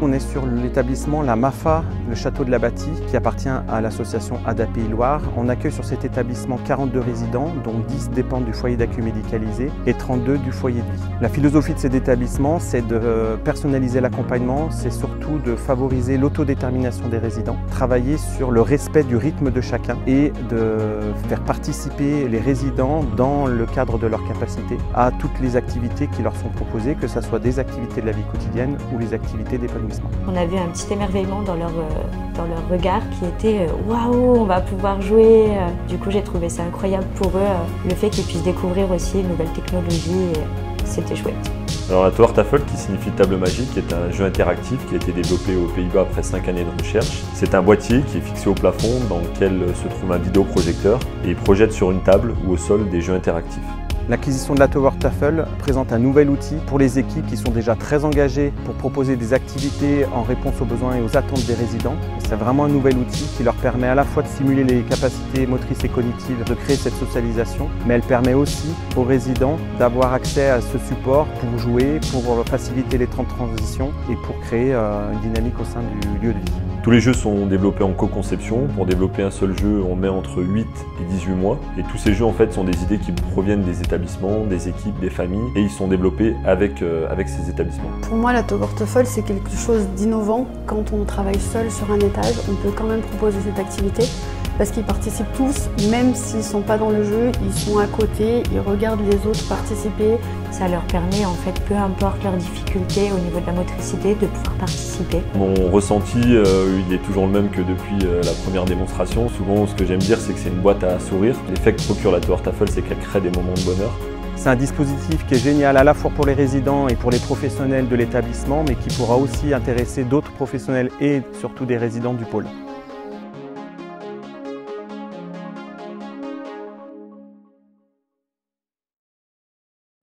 On est sur l'établissement La Mafa, le château de la Bâtie, qui appartient à l'association ADAPI Loire. On accueille sur cet établissement 42 résidents, dont 10 dépendent du foyer d'accueil médicalisé et 32 du foyer de vie. La philosophie de cet établissement, c'est de personnaliser l'accompagnement, c'est surtout de favoriser l'autodétermination des résidents, travailler sur le respect du rythme de chacun et de faire participer les résidents dans le cadre de leur capacité à toutes les activités qui leur sont proposées, que ce soit des activités de la vie quotidienne ou les activités d'épanouissement. On a vu un petit émerveillement dans leur, euh, dans leur regard qui était euh, waouh, on va pouvoir jouer. Euh. Du coup, j'ai trouvé ça incroyable pour eux, le fait qu'ils puissent découvrir aussi une nouvelle technologie. C'était chouette. Alors la Tower Tafel, qui signifie table magique, est un jeu interactif qui a été développé aux Pays-Bas après 5 années de recherche. C'est un boîtier qui est fixé au plafond dans lequel se trouve un vidéoprojecteur et il projette sur une table ou au sol des jeux interactifs. L'acquisition de la Tower Tafel présente un nouvel outil pour les équipes qui sont déjà très engagées pour proposer des activités en réponse aux besoins et aux attentes des résidents. C'est vraiment un nouvel outil qui leur permet à la fois de simuler les capacités motrices et cognitives, de créer cette socialisation, mais elle permet aussi aux résidents d'avoir accès à ce support pour jouer, pour faciliter les temps de transition et pour créer euh, une dynamique au sein du lieu de vie. Tous les jeux sont développés en co-conception. Pour développer un seul jeu, on met entre 8 et 18 mois. Et tous ces jeux en fait sont des idées qui proviennent des établissements, des équipes, des familles et ils sont développés avec, euh, ces établissements. Pour moi, la Togortefoll, c'est quelque chose d'innovant. Quand on travaille seul sur un étage, on peut quand même proposer cette activité parce qu'ils participent tous, même s'ils ne sont pas dans le jeu, ils sont à côté, ils regardent les autres participer. Ça leur permet en fait, peu importe leurs difficultés au niveau de la motricité, de pouvoir participer. Mon ressenti, euh, il est toujours le même que depuis euh, la première démonstration. Souvent, ce que j'aime dire, c'est que c'est une boîte à sourire. L'effet que procure la Tour Tafel, c'est qu'elle crée des moments de bonheur. C'est un dispositif qui est génial à la fois pour les résidents et pour les professionnels de l'établissement, mais qui pourra aussi intéresser d'autres professionnels et surtout des résidents du pôle.